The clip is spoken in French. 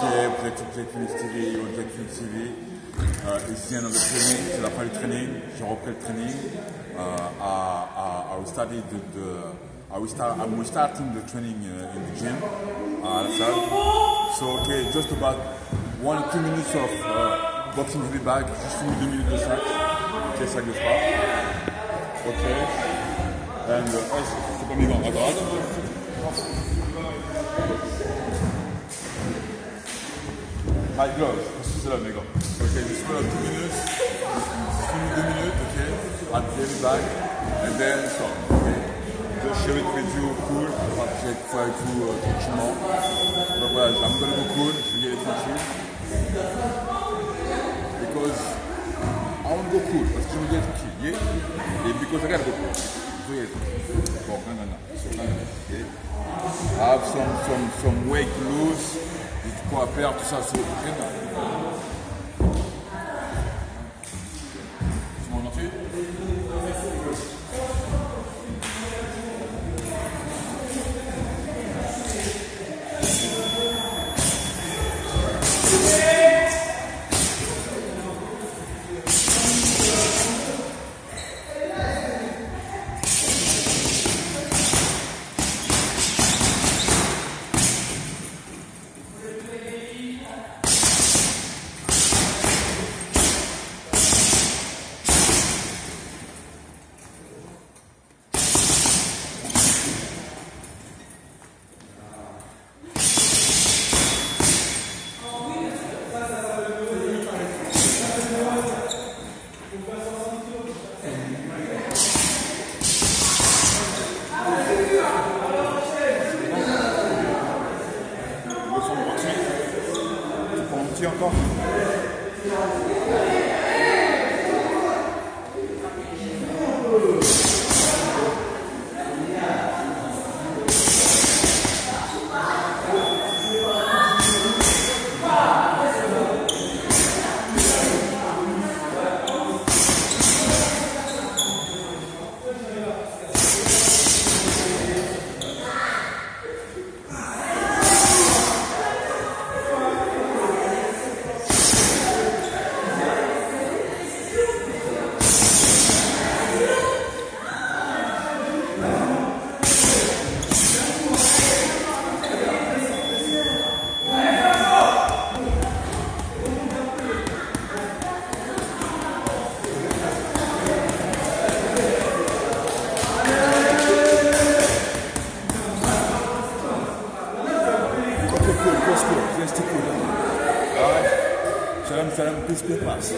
Vous TV TV. Ici un autre training, c'est la fin du training. J'ai repris le training. Uh, I, start, I'm starting the training uh, in the gym. So okay, just about one or two minutes of uh, boxing heavy bag, une deux minutes de sac. Ok, sac de frappe. Ok. And uh, oh. High gloves, là, mes gars. Ok, just two minutes, deux minutes, ok, the heavy bag, and then stop, ok. Just share it with you cool, partager fois avec vous euh, tranquillement. Donc voilà, I'm gonna go cool, je vais y aller tranquille. Because I want to go cool, parce que je veux y aller tranquille, yeah? Et because I gotta go cool. Je veux y aller tranquille. Bon, non, non, non. I have some, some, some weight to lose, du poids à perdre, tout ça, c'est. Tu m'en ensuite encore se cuidando. Tá? Chegando, chegando, príncipe passa.